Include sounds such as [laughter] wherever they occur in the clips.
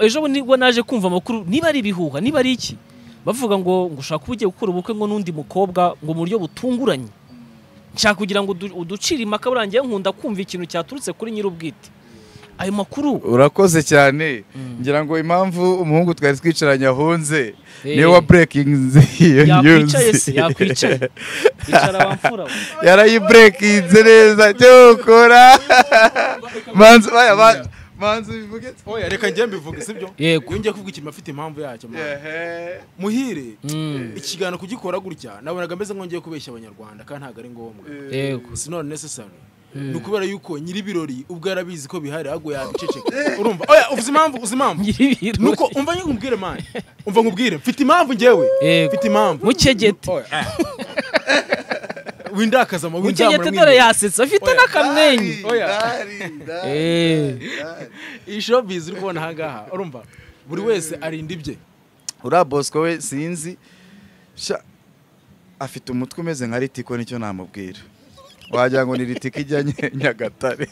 Ejo ni bwo naje kumva amakuru niba ari ibihuha niba ari iki? Bavuga ngo ngo ushaka kuba ugiye gukora ubukwe ngo n'undi mukobwa ngo mu buryo butunguranye. Nshaka kugira ngo udu- uducire impaka burangiye nkunda kumva ikintu cyaturutse kuri nyir'ubwite. Ayo makuru urakoze cyane. Mm. ngira ngo impamvu umuhungu twari twicaranye ahunze ni we wa burekinze [laughs] iyo se yakwicaye. [laughs] Icara wamfura yarayiburekinze neza oya ma- manzi bivuge oya reka njye mbivuge sibyo Yego. iyo ngiye kuvuga ikintu afite impamvu yacyo muhire Mm. ikiganiro kugikora gutya nabonaga ameze nk'ongeye kubeshya abanyarwanda kandi ntabwo ari ngombwa. Yego. Si not necessary. Ni ukubera yuko nyir'ibirori ubwo yarabizi ko bihari ahubwo yabiceceka urumva? Oya uvuze impamvu uzi impamvu. Nyir'ibirori. Nuko umva nkubwire mani umva nkubwire. Mfite impamvu njyewe. Yego. mfite impamvu. Mukegete. Oya, ah. [laughs] windakaza ama mukegete dore yasetse afite n'akamwenyu Eh. iyi showbiz uri kubona ahangaha urumva buri wese arinda ibye. Uriya bosco we sinzi. Sha afite umutwe umeze nka ritiko ni cyo namubwira. Wagira ngo ni ritiko ijya nyagatare.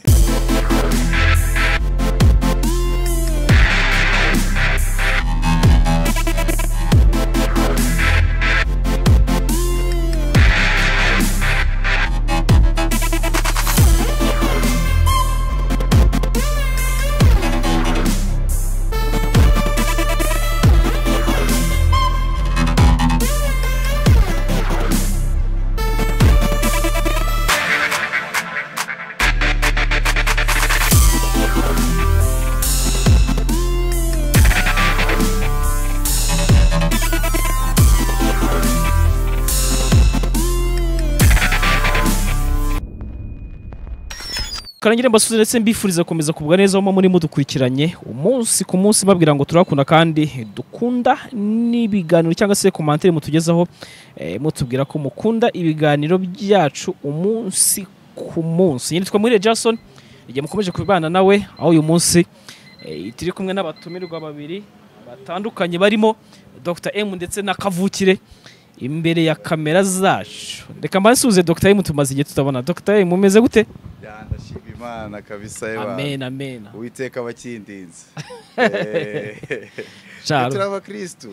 Karangire mbasuze ndetse mbifuriza gukomeza kugubwa neza aho muri mudukurikiranye umunsi ku munsi babwira ngo turakunda kandi dukunda n'ibiganiro cyangwa se komantere mutugezaho eh, mutubwira ko mukunda ibiganiro byacu umunsi ku munsi. Nyine twa muri Jason igihe mukomeje kubana nawe aho uyu munsi eh, turi kumwe n'abatumirwa babiri batandukanye barimo Dr. M ndetse na Kavukire imbere ya kamera zacu. Reka mbasuze Dr. M tumaze igihe tutabona. Dr. M mumeze gute? Imana kabisa yewe amen amen. Uwiteka abakindinze [laughs] turi abakristu.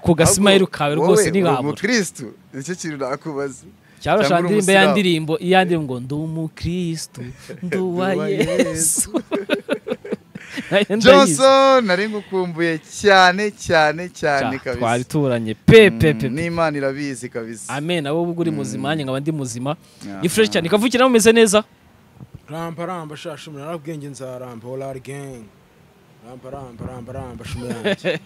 Ku gasimayiro kawe Wowe rwose uri ntiwabura umukristu ni cyo kintu nakubaza. Cyangwa uri shandirimbo ya ndirimbo iya ndirimbo ngo ndi umukristu ndi uwa yesu. [laughs] Johnson nari ngukumbuye cyane cyane cyane Cya, kabisa. twari turanye. Pe pe pe. Mm, n'imana irabizi kabisa. Amen abo ubwo uri muzima nanjye nkaba ndi muzima. Ni fresh cyane. Kavukira mumeze neza? Ramba ramba sha shumi narabwenge nzaramba holari gang ramba ramba ramba ramba shumi yanjye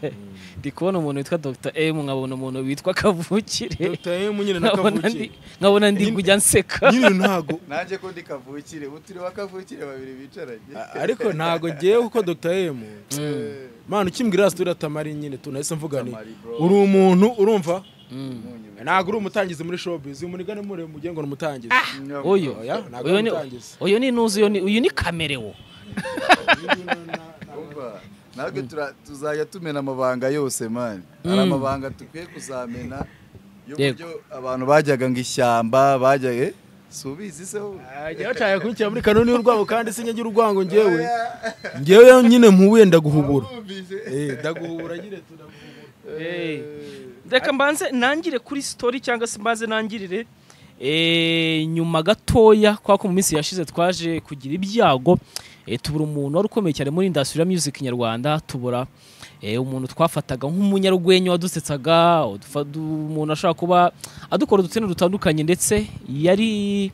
ndi kubona umuntu witwa Dr. M nkabona umuntu witwa kavukire. Dr. M nyine nkabona ndi nakavukire nkabona ndi kujya nseka. nyine ntago [laughs] nanjye ko ndi kavukire ubu turi bakavukire babiri bicaranye. Ariko ntago ngewe kuko Dr. M. Mana ukimbwira sitori atamari nyine tunahise mvuga ni uri umuntu urumva? Mm. ntago uri umutangizi muri showbiz. Uyu munigane mure mugiye ngo ni umutangizi uyu uyu ari ni umutangizi uyu ni nuzi uyu ni uyu ni kamerewo natwe tuzajya tumena amabanga yose mani hari Mm. amabanga dukwiye kuzamena y'uburyo abantu bajyaga ngo ishyamba bajyaga si ubizi se wowe ajya bacaya kunshyira muri kanuni y'urwango kandi sinyagira urwango ngewe [laughs] ngewe nyine mpubuye ndaguhubura. Eh, ndaguhubura nyine tunaguhubura. Eh. Reka mbanze nangire kuri story cyangwa se mbanze nangirire eh, nyuma gatoya kubera ko mu minsi yashize twaje kugira ibyago. Eh, tubura umuntu wari ukomeye cyane muri industry ya music nyarwanda tubura eh, umuntu twafataga nk'umunyarwenya wadusetsaga umuntu ashobora kuba adukora udutene dutandukanye ndetse yari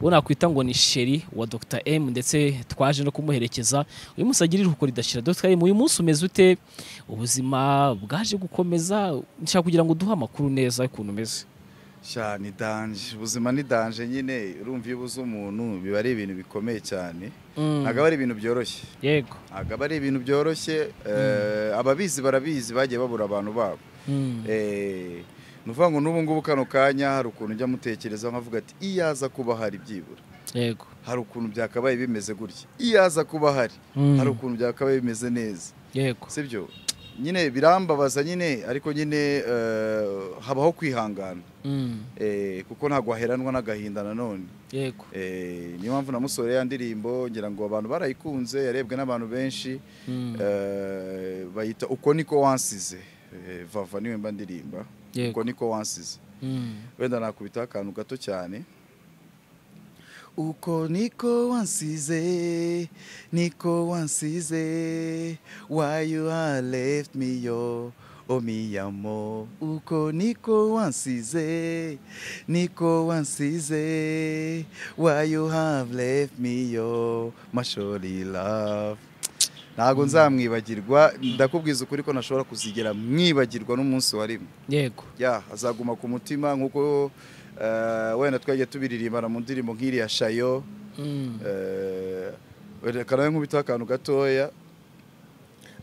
uwo nakwita ngo ni sheri wa Dr. M ndetse twaje no kumuherekeza. Uyu munsi agira iruhuko ridashira Dr. M. Uyu munsi umeze ute? Ubuzima bwaje gukomeza? Nshaka kugira ngo uduhe amakuru neza y'ukuntu umeze. Sha ni danje ubuzima ni danje nyine. Urumva iyo ubuze umuntu biba ari ibintu bikomeye cyane. Ntabwo aba ari ibintu byoroshye. Yego. Ntabwo aba ari ibintu byoroshye. Eh, ababizi barabizi bagiye babura abantu babo. Mm. Eh, ni ukuvuga ngo n'ubu ngubu kano kanya hari ukuntu ujya mutekereza nkavuga ati iyo aza kuba hari byibura. Yego. Hari ukuntu byakabaye bimeze gutya. Iyo aza kuba hari. Mm. hari ukuntu byakabaye bimeze neza. Yego. Sibyo? Nyine birambabaza nyine ariko nyine eh, habaho kwihangana. Mm. Eh, kuko ntabwo waheranwa n'agahinda nanone yego. Eh, niyo mpamvu namusoreye ya ndirimbo ngira ngo abantu barayikunze yarebwe n'abantu benshi. Mm. Bayita uko niko wansize. Vava ni we mba ndirimba. Uko niko wansize. Mm. wenda nakubitaho akantu gato cyane. Uko niko wansize niko wansize why you have left me yo oh mi amo uko niko wansize niko wansize why you have left me yo mashori love. Ntabwo nzamwibagirwa. Ndakubwiza ukuri ko nashobora kuzigera mwibagirwa n'umunsi wa rimwe yego. Ya azaguma ku mutima nk'uko eh, wenda twagiye tubiririmbana mu ndirimbo nk'iriya shayo. Mm. eh, reka nawe nkubitaho akantu gatoya.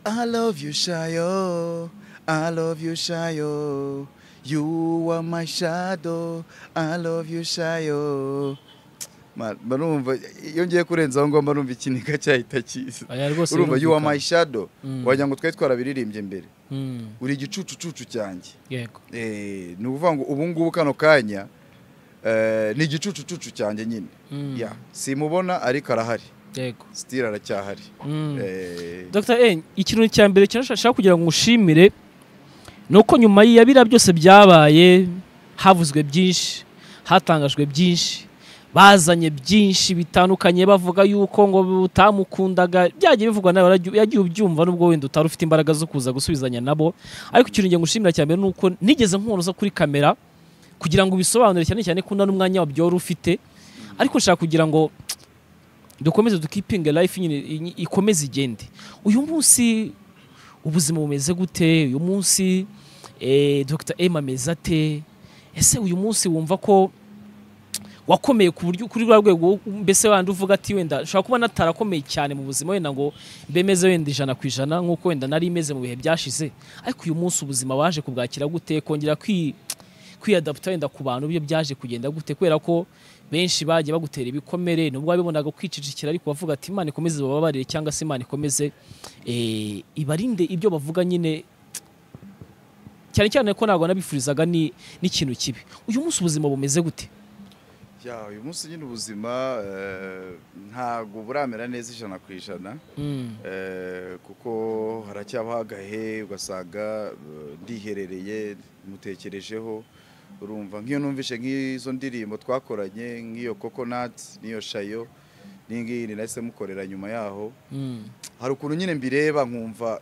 I love you shayo. I love you shayo. You are my shadow. I love you shayo. Numva iyo ngiye kurenzaho ngo mba numva ikiniga cyahita kiza. Urumva my shadow. Mm. wagira ngo twari twarabiririmbye mbere. Mm. uri igicucucucu cyanjye. Eh, ni ukuvuga ngo ubu ngubu kano kanya eh, ni igicucucucu cyanjye nyine. Mm. ya simubona ariko arahari. Yego. Sitira aracyahari. Mm. Eh, Dr. N ikintu cya mbere kinashaka kugira ngo ngushimire ni uko nyuma ya biriya byose byabaye havuzwe byinshi hatangajwe byinshi. Bazanye byinshi bitandukanye bavuga yuko ngo utamukundaga byagiye bivugwa nawe yagiye ubyumva nubwo wenda utari ufite imbaraga zo kuza gusubizanya nabo. Ariko ikintu ngiye ngushimira cya mbere ni uko nigeze nkuroza kuri kamera kugira ngo ubisobanure cyane cyane ko nta n'umwanya wabyo wari ufite. Ariko nshaka kugira ngo dukomeze dukipinge life nyine ikomeze igende. Uyu munsi ubuzima bumeze gute? Uyu munsi eh, Dr. M ameze ate? Ese uyu munsi wumva ko wakomeye ku buryo kuri rwa rwego mbese wandi uvuga ati wenda nshobora kuba natarakomeye cyane mu buzima wenda ngo mbe meze wenda ijana ku ijana nk'uko wenda nari imeze mu bihe byashize. Ariko uyu munsi ubuzima waje kubwakira gute? Kongera kwi kwiyadaputa wenda ku bantu byo byaje kugenda gute? Kubera ko benshi bagiye bagutera ibikomere nubwo wabibonaga kwicicikira ariko bavuga ati imana ikomeze bababarire cyangwa se imana ikomeze eh, ibarinde ibyo bavuga nyine. Cyane cyane ko ntabwo nabifurizaga ni n'ikintu kibi. Uyu munsi ubuzima bumeze gute? Uyu munsi nyine ubuzima eh, ntabwo buramera neza ijana ku ijana. Mm, eh, kuko haracyabaho agahe ugasanga eh, ndiherereye mutekerejeho urumva nk'iyo numvishe nk'izo ndirimbo twakoranye nk'iyo coconut n'iyo shayo n'ingiyi nahise mukorera nyuma yaho. Mm, hari ukuntu nyine mbireba nkumva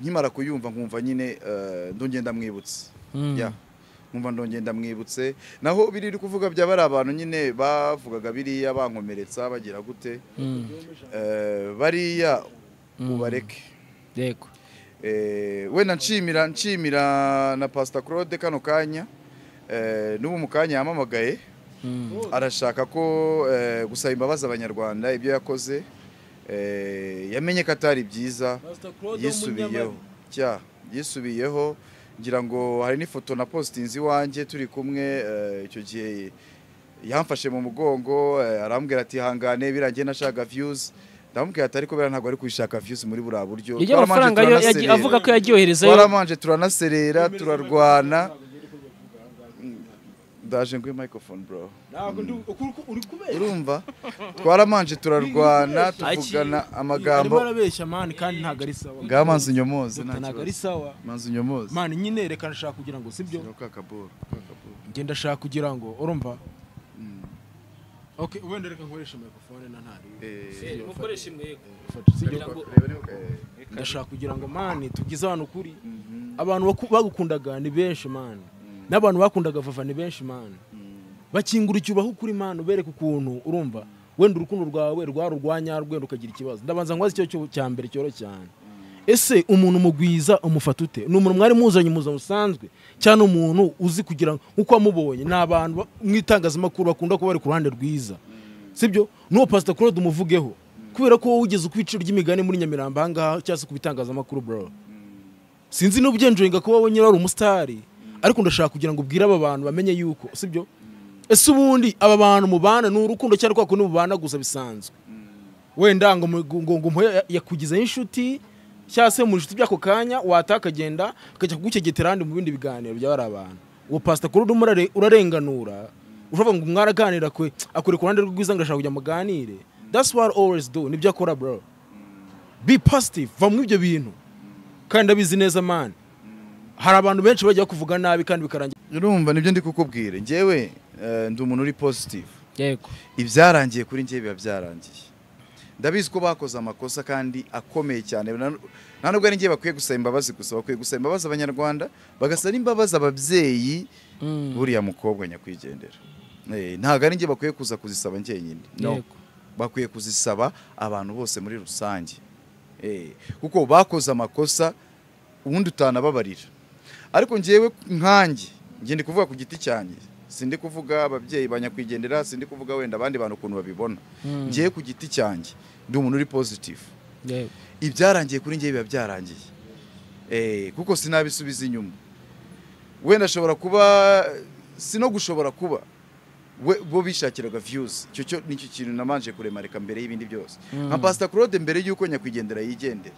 nkimara kuyumva nkumva nyine eh, ndongera ndamwibutse mm. ya. Nkumva ndongera ndamwibutse naho biri kuvuga byaba ari abantu nyine bavugaga biriya bankomeretsa bagira gute. Mm, Eh, bariya Mm. ubareke yego. Eh, wenda nshimira nshimira na pasita claude kano kanya. Eh, n'ubu mu kanya yamamagaye. Mm, arashaka ko eh, gusaba imbabazi abanyarwanda ibyo yakoze. Eh, yamenye ko atari byiza. Yisubiyeho. Cya yisubiyeho. Ngira ngo hari n'ifoto na positinzi iwanjye turi kumwe eh, icyo gihe yamfashe mu mugongo eh, arambwira ati hangane birangiye nashaka views. Ndamubwira ati ariko bera ntabwo ari kubishaka views muri buriya buryo. Avuga ko yagiye yoherezayo twaramanje turanaserera turarwana. Ndaje nguhe microphone bro. Uri kubera urumva? Twaramanje turarwana tuvugana arimo amagambo arabeshya mani kandi ntabwo ari sawa. Unyomoze mani nyine reka ndashaka kugira ngo sibyo? Shyiraho ka kaboro, ka kaboro. njye ndashaka kugira ngo urumva? Mm. okay wenda reka nkoreshe mikrofone na ntari Eh, mukoresha imwe yego. Fata, sibyo? Kugira ngo- reba niba- eh, ndashaka kugira ngo mani tugize abantu ukuri. Mhm, abantu bagukundaga ni benshi mani n'abantu bakundaga vava ni benshi mani bakingura icyubaho ukuri mani ubereka ukuntu urumva? Wenda urukundo rwawe rwari urwanya rwenda ukagira ikibazo. Ndabanza nkwaze icyo cyo cya mbere cyoro cyane. Ese umuntu mugwiza umufata ute? Ni umuntu mwari muzanye muza musanzwe? Cyangwa umuntu uzi kugira ngo nk'uko wamubonye ni abantu ba- mu itangazamakuru bakunda kuba bari ku ruhande rwiza. Sibyo? N'uwo pasita claude umuvugeho kubera ko wowe ugeze ku iciro ry'imigani muri nyamirambo ahangaha cyangwa se ku bitangazamakuru bro. Sinzi niba ugenjoyinga kuba wowe nyine umusitari. Ariko ndashaka kugira ngo ubwire aba bantu bamenye yuko sibyo? Ese ubundi aba bantu mubana ni urukundo cyangwa kwa kundi mubana gusa bisanzwe? Wenda ngo ngo yakugizeho inshuti cyangwa se mu inshuti by'ako kanya wataha akagenda akajya kugukegetera ahandi mu bindi biganiro by'abari abantu. Uwo pasita kuri urimo urare- urarenganura ushobora ngo mwaraganira kwe akure ku ruhande rwiza ngo ashaka kujya muganire. That's what always do. Nibyo akora bro. Be positive. Va muri ibyo bintu. Kandi ndabizi neza man. Hari abantu benshi bajya kuvuga nabi kandi bikarangira. Urumva ni byo ndi kukubwira. Njyewe eh, ndi umuntu uri positive. Yego. Ibyarangiye kuri njye biba byarangiye. Ndabizi ko bakoze amakosa kandi akomeye cyane. Nta nubwo ari njye bakwiye gusaba imbabazi gusa bakwiye gusaba imbabazi abanyarwanda bagasaba n'imbabazi ababyeyi Mm. buriya mukobwa nyakwigendera. Eh, ntabwo ari njye bakwiye kuza kuzisaba njyenyine. Bakwiye kuzisaba abantu bose muri rusange. Eh, kuko bakoze amakosa ubundi utanababarira. Ariko njyewe nkanjye njye ndi kuvuga ku giti cyanjye. Sindi kuvuga ababyeyi ba nyakwigendera sindi kuvuga wenda abandi bantu ukuntu babibona. Mm. njyewe ku giti cyanjye ndi umuntu uri positive. Yego. ibyarangiye kuri njyewe biba byarangiye. Eh, kuko sinabisubiza inyuma. Wenda ashobora kuba si no gushobora kuba bo bishakiraga views. Icyo cyo ni cyo kintu namanje kuremarika mbere y'ibindi byose. Nka Mm. Pastor Claude mbere y'uko nyakwigendera yigendera.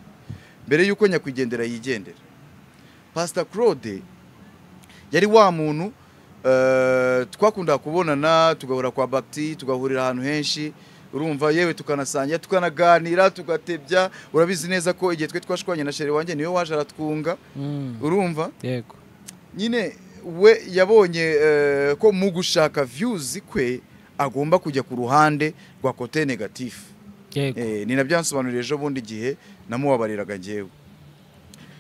Mbere y'uko nyakwigendera yigendera. Pastor Claude yari wa muntu eh, twakundaga kubonana tugahura kwa Bakti tugahurira ahantu henshi urumva yewe tukanasangira tukanaganira tugatebya urabizi neza ko igihe twe twashwanye na shere wanjye ni we waje aratwunga Mm. urumva? Yego. Nyine we yabonye eh, ko mu gushaka views kwe agomba kujya ku ruhande rwa kote negatifu yego. Eh, ni na byo yansobanuriye ejo bundi igihe namubabariraga njyewe.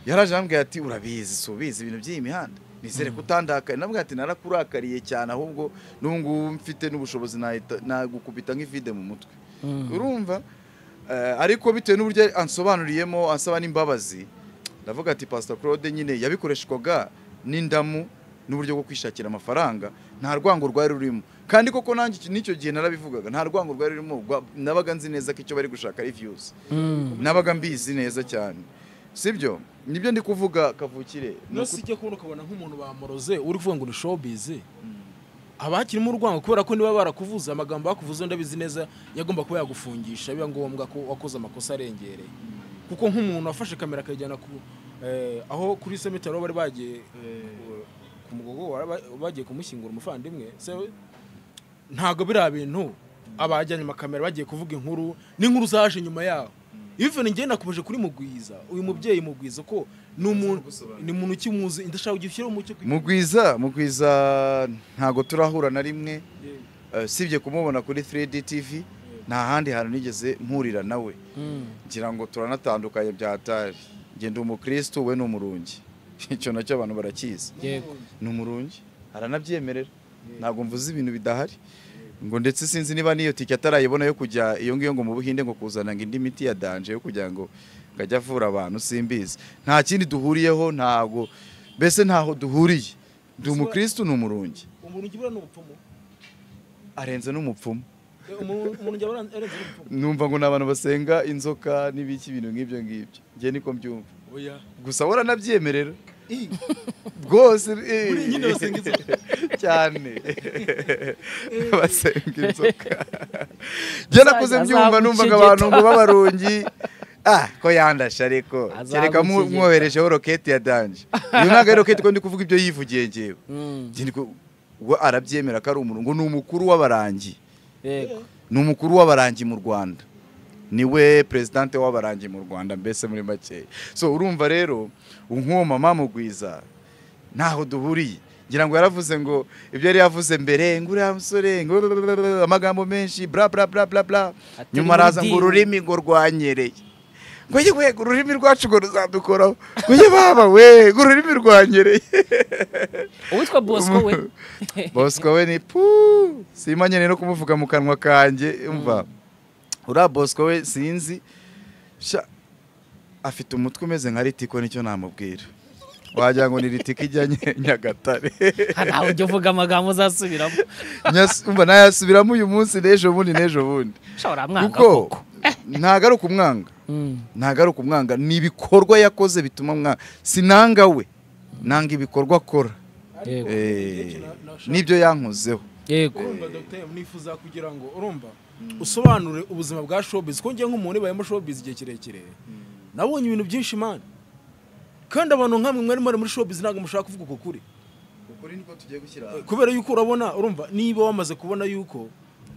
Yaraje arambwira ati urabizi si ubizi ibintu by'iyi mihanda? Nizere ko utandakaye nabwo ati narakurakariye cyane ahubwo n'ubu ngubu mfite n'ubushobozi nagukubita nk'ivide mu mutwe. Mm. urumva? Eh, ariko bitewe n'uburyo ansobanuriyemo ansaba n'imbabazi ndavuga ati pastor claude nyine yabikoreshwaga n'indamu n'uburyo bwo kwishakira amafaranga. Nta rwango rwari rurimo. Kandi koko nanjye n'icyo gihe narabivugaga nta rwango rwari rurimo nabaga nzi neza ko icyo bari gushaka ari views. Mm. nabaga mbizi neza cyane. Sibyo? Nibyo ndi kuvuga kavukire ijya kubona ukabona nk'umuntu bamoroze uri kuvuga ngo ni showbiz. Haba hakirimo urwango kubera ko niba barakuvuze amagambo bakuvuze ndabizi neza yagomba kuba yagufungisha biba ngombwa ko wakoze amakosa arengereye. Kuko nk'umuntu wafashe kamera akayijyana ku eh, aho kuri semitari aho bari bagiye eh, ku mugogo bagiye kumushyingura umuvandimwe ntabwo biriya bintu abajyanye amakamera bagiye kuvuga inkuru n'inkuru zaje nyuma yaho. Even njye nakomeje kuri mugwiza uyu mubyeyi mugwiza ko ni umuntu ni umuntu ukimuzi ndashaka kugira umucyo mugwiza mugwiza ntago turahura na rimwe Eh, sibye kumubona kuri 3D TV nta handi hantu nigeze mpurira nawe Mm. ngira ngo turanatandukanye bya hatari. Njye ndi umukristo we ni umurungi. [laughs] Icyo na cyo abantu barakizi. Ni umurungi aranabyemerera ntabwo mvuze ibintu bidahari. Ngo ndetse sinzi niba n'iyo tike atarayibona yo kujya iyo ngiyo ngo mu buhinde ngo kuzana ngo indi miti ya danje yo kugira ngo ajye avura abantu simbizi. Nta kindi duhuriyeho ntabwo mbese ntaho duhuriye. Ndi umukristo ni umurungi. Ujya ubona ni ubupfumu arenze n'umupfumu. Eh, numva ngo ni abantu basenga inzoka n'ibiki ibintu nk'ibyo ngibyo. Njye niko mbyumva. Gusa waranabyemerera rwose eh, Buriya nyine basenga inzoka. cyane basenga inzoka njye nakuze mbyumva numvaga abantu ngo b'abarungi ah ko yandashe ariko kereka mwoherejeho roketi ya danje iyo ntabwo ari roketi ko ndi kuvuga ibyo yivugiye ngewe we arabyemera ko ari umuntu ngo ni umukuru w'abarangi yego ni umukuru w'abarangi mu rwanda ni we perezidante w'abarangi mu rwanda mbese muri make so urumva rero nk'uwo mama mugwiza ntaho duhuriye. Ngira ngo yaravuze ngo ibyo yari yavuze mbere ngo uriya musore ngo amagambo menshi bla bla bla bla bla. Nyuma araza ngo ururimi ngo rwanyereye. Ngo yewe ururimi rwacu ngo ruzadukoraho. Ngo ye baba we ngo ururimi rwanyereye. [laughs] Uwitwa bosco we. [laughs] Bosco we ni pu simanye no kumuvuga mu kanwa kanjye umva. Uriya bosco we sinzi. Afite umutwe umeze nka ritiko ni cyo namubwira. Wagira ngo ni ritiko ijya nyagatare. Ntawe ujya uvuga amagambo uzasubiramo. Nayasubiramo uyu munsi n'ejo bundi n'ejo bundi. Ushobora mwanga kuko koko. Ntago ari ukumwanga Mm. ntago ari ukumwanga ni ibikorwa yakoze bituma mwanga. Sinanga we. Nanga ibikorwa akora. Yego. Eh, ni byo yankozeho. Yego. Urumva dogiteri nifuza kugira ngo urumva usobanure ubuzima bwa showbiz. Ko njye nk'umuntu ibayemo showbiz igihe kirekire nabonye ibintu byinshi mani kandi abantu nkamwe mwari mwari muri showbiz ntabwo mushaka kuvuga uko kuri. Hanze kubera yuko urabona urumva niba wamaze kubona yuko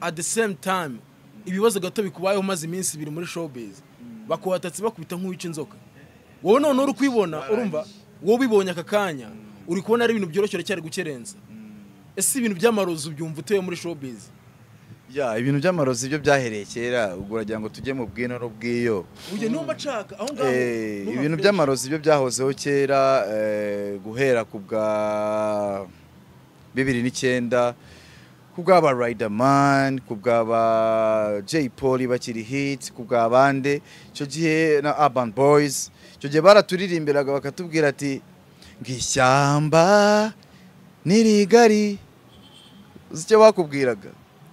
at the same time ibibazo gato bikubayeho umaze iminsi ibiri muri showbiz bakuhatatse bakubita nk'uwica inzoka. Wowe none uri kwibona urumva wowe ubibonye aka kanya uri kubona ari ibintu byoroshye cyari gukerenza ese ibintu by'amarozi ubyumva utuye muri showbiz? Ya ibintu by'amarozi byo byahereye kera ubwo uragira ngo tujye mu bwino n'ubwiyo. Ujye niba mbacaka aho ngaho Eh, ibintu by'amarozi byo byahozeho kera eh, guhera ku bwa bibiri n'icyenda ku bw'aba Riderman ku bw'aba Jay Polly bakiri hit ku bwa bande icyo gihe na Urban Boys icyo gihe baraturirimbiraga bakatubwira ati ng'ishyamba nirigari uzi icyo bakubwiraga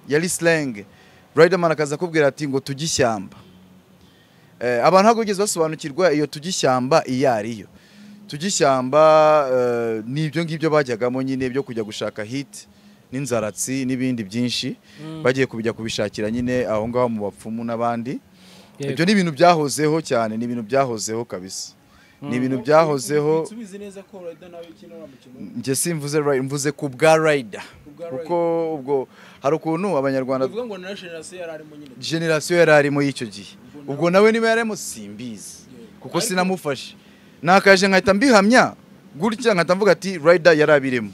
yari slang. Riderman akaza akubwira ati ngo tujye ishyamba Eh, abantu ntabwo bigeze basobanukirwa iyo tujya ishyamba iyo ariyo. Tujya ishyamba eh, ni ibyo ngibyo bajyagamo nyine byo kujya gushaka hit n'inzaratsi n'ibindi byinshi. Bagiye kubijya kubishakira nyine aho ngaho mu bapfumu n'abandi. Ibyo ni ibintu byahozeho cyane ni ibintu byahozeho kabisa. Ni ibintu byahozeho. Njye simvuze mvuze ku bwa bwa kuko ubwo hari ukuntu abanyarwanda generasiyo yari arimo y'icyo gihe. Ubwo nawe niba yarimo simbizi. Kuko sinamufashe. Nakaje nkahita mbihamya gutya nkahita mvuga ati Rider yari abirimo.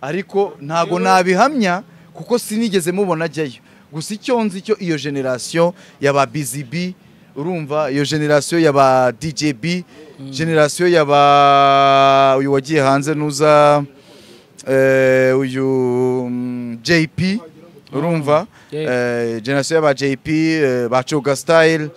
Ariko ntago nabihamya kuko sinigeze mubona ajyayo. Gusa icyo nzi cyo iyo generasiyo yaba BZB urumva iyo generasiyo yaba DJB generasiyo yaba uyu wagiye hanze nuza eh, uyu mm, JP urumva? Eh, generasiyo y'aba JP eh, ba Coga Style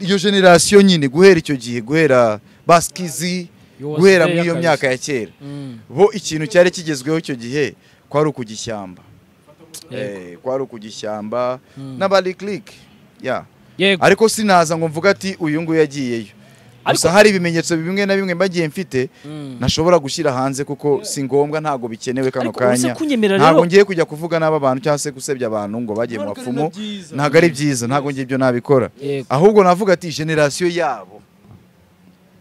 iyo generasiyo nyine guhera icyo gihe guhera baskizi guhera muri iyo myaka ya kera. Mm. bo ikintu cyari kigezweho icyo gihe kwari ukujya ishyamba Yego. Eh, kwari ukujya ishyamba n'abariklik ya Yego. Ariko sinaza ngo mvuga ati uyu nguyu yagiyeyo. Gusa hari ibimenyetso bimwe na bimwe mbagiye mfite Mm. ntashobora gushyira hanze kuko si ngombwa ntabwo bikenewe kano kanya. ntabwo ngiye kujya kuvuga n'aba bantu cyangwa se gusebya abantu ngo bagiye mu bapfumu ntabwo ari byiza ntabwo ngiye ibyo nabikora. Ahubwo navuga ati generasiyo yabo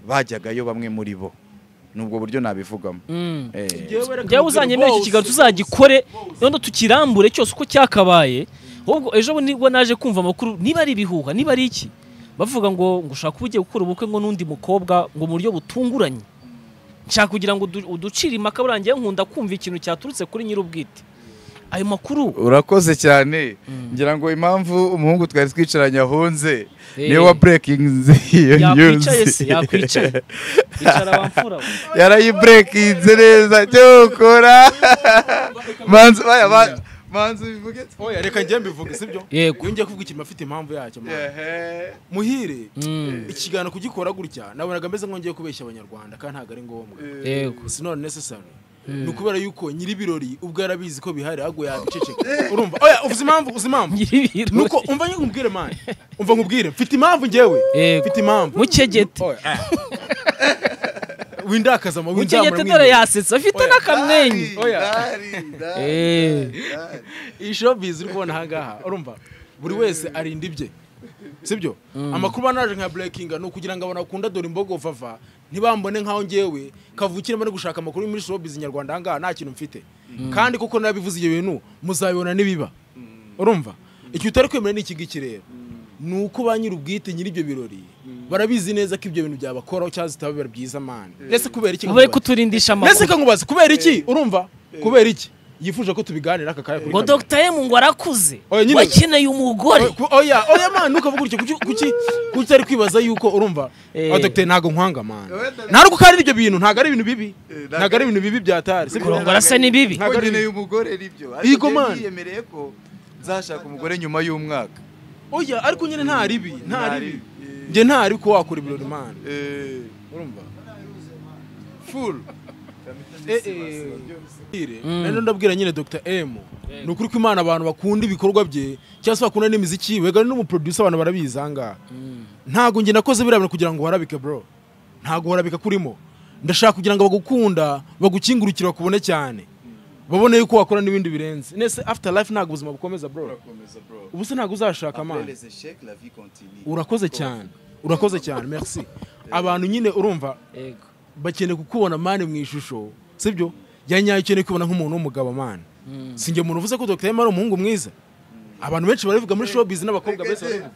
bajyagayo bamwe muri bo. Ni ubwo buryo nabivugamo. Mm. Eh, njyewe uzanyemera iki kiganiro tuzagikore noneho tukirambure cyose uko cyakabaye ahubwo ejo ni bwo naje kumva amakuru niba ari ibihuha niba ari iki? Bavuga ngo ngo ushaka kuba ugiye gukora ubukwe ngo n'undi mukobwa ngo mu buryo butunguranye. Nshaka kugira ngo udu- uducire impaka burangiye nkunda kumva ikintu cyaturutse kuri nyir'ubwite. Ayo makuru. Urakoze cyane. Ngira ngo impamvu umuhungu twari twicaranye ahunze ni we wa burekinze [laughs] iyo se yakwicaye. [laughs] Icara wamfura we. yarayiburekinze neza cyokora [laughs] manzu oya, ma- manzu bivuge oya reka njye mbivuge sibyo Yego. iyo ngiye kuvuga ikintu afite impamvu yacyo muhire Mm. ikiganiro kugikora gutya nabonaga ameze nk'ongeye kubeshya abanyarwanda kandi ntabwo ari ngombwa. Yego. Si not necessary. Ni ukubera yuko nyir'ibirori ubwo yarabizi ko bihari ahubwo yabiceceka urumva? Oya uzi impamvu? Uzi impamvu? Nyir'ibirori. Nuko umva nkubwire mani umva nkubwire. Mfite impamvu Yego. mfite impamvu. Mukegete. Oya, ah. [laughs] windakaza ama mukegete dore yasetse afite n'akamwenyu. Eh. iyi showbiz uri kubona ahangaha urumva? Buri wese arinda ibye. Sibyo? Amakuru banaje nka breakinga ni ukugira ngo abantu bakunda dore imbogo vava ntibambone nkaho ngewe kavukire bari gushaka amakuru muri showbiz nyarwanda ahangaha nta kintu mfite. Kandi kuko nabivuze ibyo bintu muzabibona nibiba. Urumva? Icyo utari kwemera ni iki ngiki rero? Ni uko ba nyir'ubwite nyir'ibyo birori barabizi neza ko ibyo bintu byabakoraho cyangwa zitababera byiza mani ndetse kubera iki? Bari kuturindisha ndetse amakuru kankubaza kubera iki? Urumva? Kubera iki? Yifuje ko tubiganira aka kanya kuri ngo dr. M ngo arakuze. Nyine- wakeneye umugore. Oya oya man ntukavuga gutyo kuki kuki kuki utari kwibaza yuko urumva? Eh. oh, dogiteri ntabwo nkwanga man. Wenda- ntabwo ko ari ibyo bintu ntabwo ari ibintu bibi. Ntabwo ntabwo ari ibintu bibi byatari. Kurongora se ni bibi. Ntabwo ari- nkeneye umugore ni byo Yego, ariko man. njye niyemereye ko nzashaka umugore nyuma y'umwaka. Oya ariko nyine nta ribi nta ribi. Njye nta ribi ko wakora ibirori man Eh, urumva? Full. Eh eh. Nari ndabwira nyine Dr. M. Ni ukuri ko imana abantu bakunda ibikorwa bye cyangwa se bakunda n'imiziki wega n'umuproducer abantu barabizi ahangaha ntabwo njye nakoze biriya bintu kugira ngo warabike bro. Ntabwo warabika kurimo. Ndashaka kugira ngo bagukunda bagukingurukire bakubone cyane. Babone yuko wakora n'ibindi birenze. Nese after life ntabwo ubuzima bukomeza bro? Ubu se ntabwo uzashaka continue. urakoze cyane. Urakoze cyane. Merci. Abantu nyine urumva yego. bakeneye kukubona mani mu ishusho. Sibyo? Ya nyayo ukeneye kubona nk'umuntu w'umugabo mani si njye muntu uvuze ko Dr. Ari umuhungu mwiza? Abantu benshi barabivuga muri showbiz n'abakobwa benshi barabivuga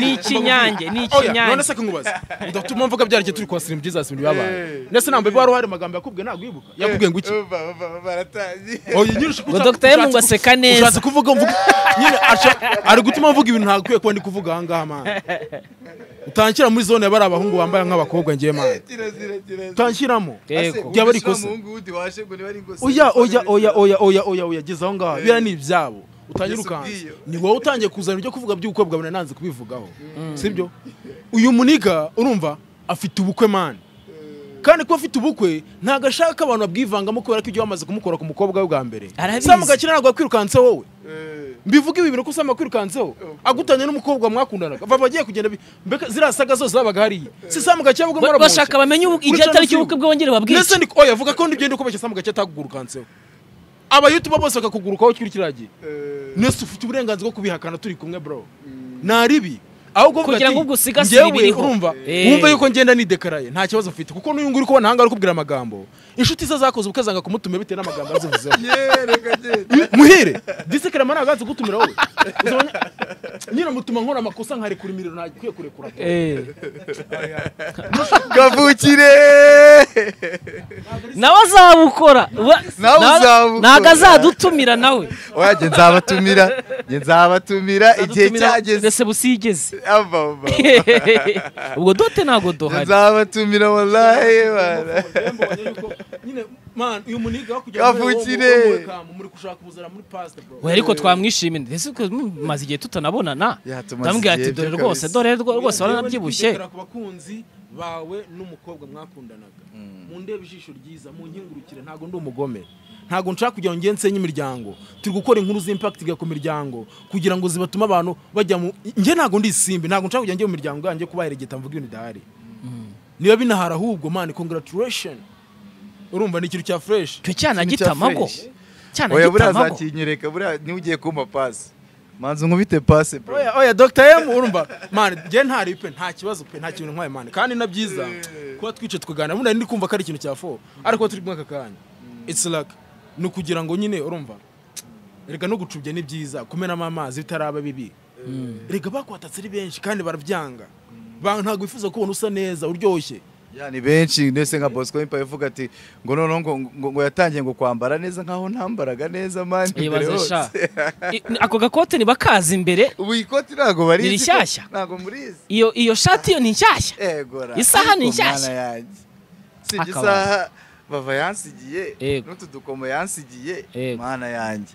Ni ikinyange, ni ikinyange. none se kunkubaza ndatuma mvuga byari turi kwa Slim Jesus ibintu byabaye Eh. ndetse nambaye wari uhari amagambo yakubwiye ntabwo yibuka yakubwiye ngo iki oya nyine ushaka- Dr. Emu ngo aseka neza. ushatse kuvuga mvuga nyine ari gutuma mvuga ibintu ntakwiye kuba ndi kuvuga aha ngaha utanshyira muri zone y'abari abahungu bambaye nk'abakobwa ngiye kirazira. utanshyiramo Yego. byaba ari ikosa. oya oya oya oya oya oya oya geza aho ngaho biriya ni ibyabo ubwiyo. ni wowe utangiye kuzana ibyo kuvuga by'ubukwe bwawe nanze kubivugaho. Sibyo? Uyu muniga urumva afite ubukwe mani kandi ko afite ubukwe ntabwo ashaka ko abantu babwivangamo kubera ko ibyo bamaze kumukora ku mukobwa we bwa mbere. Arabizi. Sam Gakire ntabwo yakwirukanse wowe. Eh, mbivuga ibi bintu ko Sam yakwirukanseho agutanye n'umukobwa mwakundanaga. Bava bagiye kugenda mbega ziriya saga zose zabaga hariya. Si Sam Gakire ahubwo Ba- muramuzi. bashaka bamenye igihe atari cy'ubukwe bongere babwice ndetse ni oya vuga ko ndibyo ndi kubeshya Sam Gakire atakugurukanseho abayutuba bose bakakugurukaho kiri kiragiye eh, nese ufite uburenganzira bwo kubihakana turi kumwe bro. Nta ribi ahubwo Kugira ngo ubwo usigasire njyewe ibiriho. urumva Eh. wumva yuko ngenda nidekaraye nta kibazo mfite kuko n'uyu nguyu uri kubona ahangaha uri kubwira amagambo. Inshuti ze zakoze ubukwe zanga kumutumira bitewe n'amagambo azivuzeho [laughs] muhire disekera ntabwo azi gutumira wowe. Uzabona- nyine mutuma nkora amakosa nkarekura imiriro ntakwiye kurekura. Eh. kavukire [laughs] nawe azabukora. Ntabwo azadutumira nawe. Nzabatumira. Nzabatumira. Igihe cyageze. ndetse busigeze. Ava ava ubwo dote ntabwo duhari nzabatumira wallahi. Man uyu muniga Kavukire. muri gushaka ubuzara muri pasite bro. We ariko twamwishimira ndetse ko mumaze igihe tutanabonana? Igihe ati dore rwose kabisa." dore rwo- rwose ku bakunzi bawe n'umukobwa mwakundanaga. Mu ndebe ijisho ryiza mu nkingurukire ntabwo ndi umugome. Ntabwo nshaka kugira ngo ngende nsenye imiryango. Turi gukora inkuru z'impakitinga ku miryango kugira ngo zibatume abantu bajya mu njye ntabwo ndi isimbi ntabwo nshaka kugira ngo njye mu miryango yanjye kubaheregeta mvuga ibintu bidahari. Niba binahari ahubwo man congratulation urumva ni ikintu cya fresh. Icyo cyana Ikintu gita cya amago fresh. cyana oya gita buriya buriya niba ugiye kumpa pasi. Manza nkubite pasi bro. Oya oya dr m urumva. Man njye ntari pe nta kibazo pe nta kintu ntwaye man. Kandi na byiza kuba twicaye tukaganira ubundi ndi kumva ko ari ikintu cya fo ariko turi kumwe aka kanya it's like ni ukugira ngo nyine urumva. Reka no gucubya ni byiza kumenamo amazi bitaraba bibi. Reka bakwatatse ari benshi kandi barabyanga. Ba- ntabwo bifuza kubona usa neza uryoshye. Ni benshi ndetse nka Bosco Impa ivuga ati ngo noneho ngo, ngo, ngo yatangiye ngo kwambara neza nkaho ntambaraga neza mani imbere hose. Ako gakote ntibakaza imbere. Ubu ikoti ntabwo barizi Ni rishyashya. ntabwo murizi iyo iyo shati yo ni nshyashya egora Isaha ni nshyashya. Akaba. isaha bava yansigiye n'utu dukomo yansigiye mana yanjye.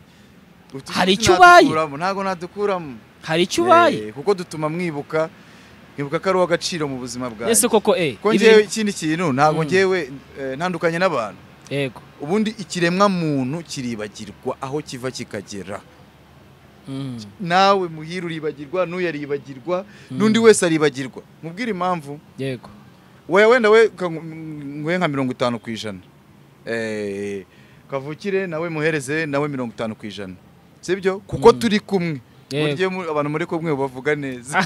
Hari icyo ubaye? ntabwo nadukuramo. Hari icyo ubaye. Kuko dutuma mwibuka mwibuka ko ari uw'agaciro mu buzima bwanjye. Ese koko eh ko ngewe ikindi kintu ntabwo Mm. ngewe eh, ntandukanye n'abantu. Yego. Ubundi ikiremwa muntu kiribagirwa aho kiva kikagera. Mm. nawe muhira uribagirwa n'uyu aribagirwa n'undi wese aribagirwa. Mubwire impamvu. Yego. We wenda we nguhe nka mirongo itanu ku ijana. Eh, kavukire nawe muhereze nawe mirongo itanu ku ijana. Sibyo? Kuko turi kumwe. Mu- abantu muri kumwe bavuga neza. [laughs]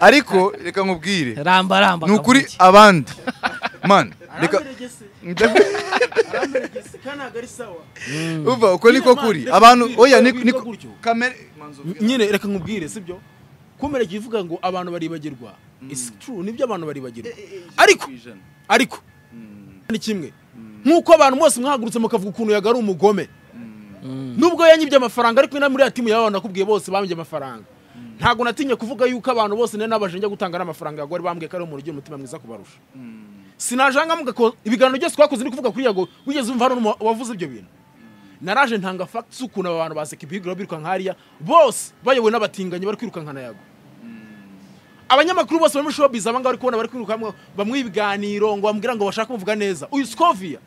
Ariko reka nkubwire. Ramba ramba ni ukuri abandi. Man [laughs] reka [laughs] Mm. uva uko niko kuri? abantu oya niko kamere nyine reka nkubwire sibyo? Kumera ivuga ngo abantu baribagirwa. It's true ni byo abantu baribagirwa. Ariko ariko. Ni kimwe. Nk'uko abantu bose mwahagurutse mukavuga ukuntu yaga ari umugome. Mm. Nubwo yanyibye amafaranga ariko na muri timu y'abantu nakubwiye bose bambye amafaranga. Ntabwo natinye kuvuga yuko abantu bose nari nabaje njya gutanga n'amafaranga yago wari bambwiye ko ari umuntu ugira umutima mwiza kubarusha. Sinajanga ibiganiro byose twakoze ni kuvuga kuri yago wigeze umva n'umu- wavuze ibyo bintu. Naraje ntanga facts ukuntu aba bantu baseka ibihigiro biruka nk'ariya bose bayobowe n'abatinganyi bari kwiruka nkana yago. Abanyamakuru bose bari muri showbiz abanga bari kubona bari kwiruka bamwe ibiganiro ngo bambwira ngo bashaka kuvuga neza. Uyu Scovia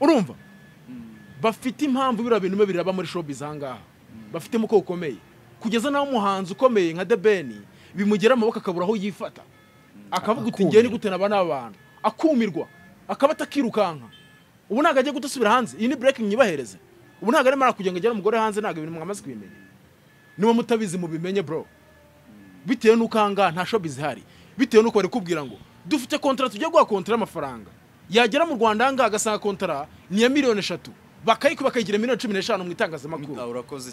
urumva? Bafite impamvu biriya bintu biraba muri showbiz ahangaha bafitemo uko ukomeye. Kugeza naho umuhanzi ukomeye nka The Ben bimugera mu maboko akabura aho yifata. Akavuga uti ngiye ni gute naba n'aba bantu? Akumirwa. Akaba atakirukanka. Ubu ntabwo agiye gudasubira hanze. Iyi ni breaking nyibahereze. Ubu ntabwo arimo arakujya ngo agere umugore hanze ntabwo ibintu mwamaze kubimenya. Niba mutabizi mubimenye bro. Bitewe n'uko ahangaha nta showbiz ihari. Bitewe n'uko bari kubwira ngo dufite kontara tujya guha kontara y'amafaranga. Yagera mu rwanda ahangaha agasanga kontara ni iya miliyoni eshatu. Bakayikuba bakayigira miliyoni cumi n'eshanu mu itangazamakuru.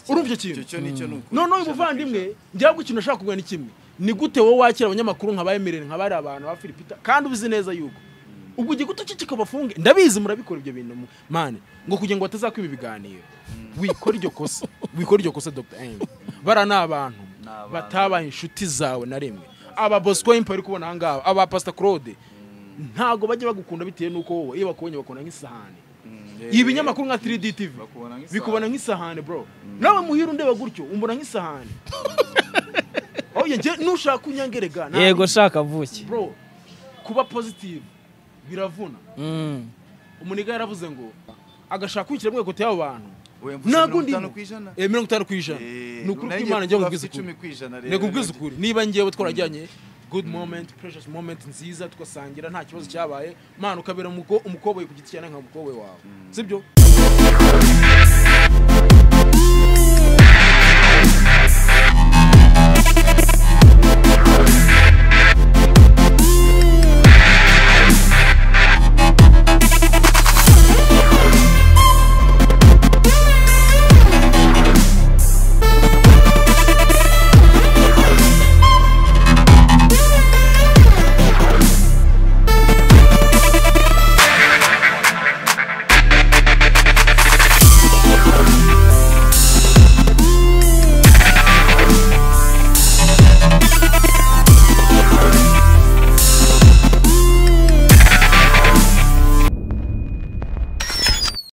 Urumva icyo kintu? noneho uyu Ijana ku muvandimwe ijana. njyaho ikintu nashaka kuvuga ni kimwe. Ni gute wowe wakira abanyamakuru nka ba emerere nka bari abantu ba filipita kandi ubizi neza yuko ubwo igikuta cye kikabafunge ndabizi murabikora ibyo bintu mane. Ngo kugira ngo batazakwiba ibiganiro. Wikora iryo kosa. Wikora iryo kosa dr. M. Bara ni abantu batabaye inshuti zawe na rimwe. Aba bosco impa uri kubona ahangaha aba pastor claude. Ntago bajya bagukunda bitewe n'uko wowe iyo bakubonye bakubona nk'isahani. Mm, ibi binyamakuru nka 3D TV bikubona nk'isahani bro. Nawe muhira undeba gutyo umbona nk'isahani. [laughs] Oye njye nushaka kunyangerega yego shaka vuki. Bro kuba positive biravuna. Mm. umuniga yaravuze ngo agashaka kwikira mu kote y'abo bantu. Ntabwo ijana. Eh, mirongo itanu ku ijana. Eh, ni ukuri kw'imana njye kuvuga nkubwiza ukuri. niba ngewe twarajyanye good moment precious moment nziza tugasangira nta kibazo cyabaye. Mana ukabera umuko- umukoboyi ku giti cyane nka umukoboyi wawe. Sibyo?